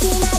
Looking at